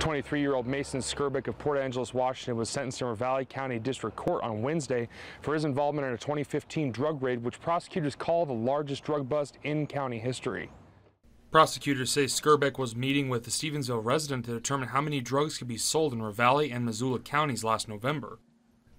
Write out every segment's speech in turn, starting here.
23-year-old Mason Skerbeck of Port Angeles, Washington was sentenced in Ravalli County District Court on Wednesday for his involvement in a 2015 drug raid, which prosecutors call the largest drug bust in county history. Prosecutors say Skerbeck was meeting with the Stevensville resident to determine how many drugs could be sold in Ravalli and Missoula counties last November.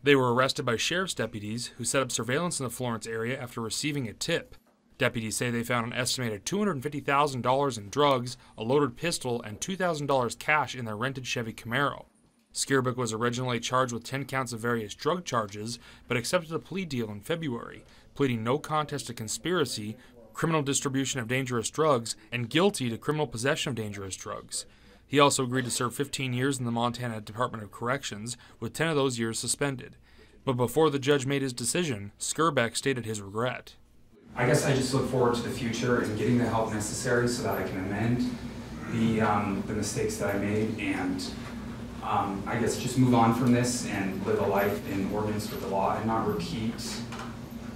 They were arrested by sheriff's deputies who set up surveillance in the Florence area after receiving a tip. Deputies say they found an estimated $250,000 in drugs, a loaded pistol, and $2,000 cash in their rented Chevy Camaro. Skerbeck was originally charged with 10 counts of various drug charges, but accepted a plea deal in February, pleading no contest to conspiracy, criminal distribution of dangerous drugs, and guilty to criminal possession of dangerous drugs. He also agreed to serve 15 years in the Montana Department of Corrections, with 10 of those years suspended. But before the judge made his decision, Skerbeck stated his regret. I guess I just look forward to the future and getting the help necessary so that I can amend the, um, the mistakes that I made and um, I guess just move on from this and live a life in accordance with the law and not repeat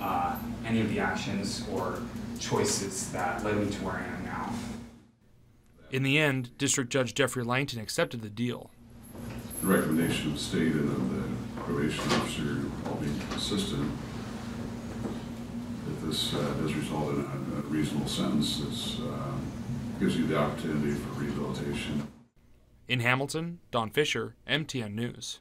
uh, any of the actions or choices that led me to where I am now. In the end, District Judge Jeffrey Langton accepted the deal. The recommendation of the state and of the probation officer all being consistent this uh, does result in a, a reasonable sentence that uh, gives you the opportunity for rehabilitation. In Hamilton, Don Fisher, MTN News.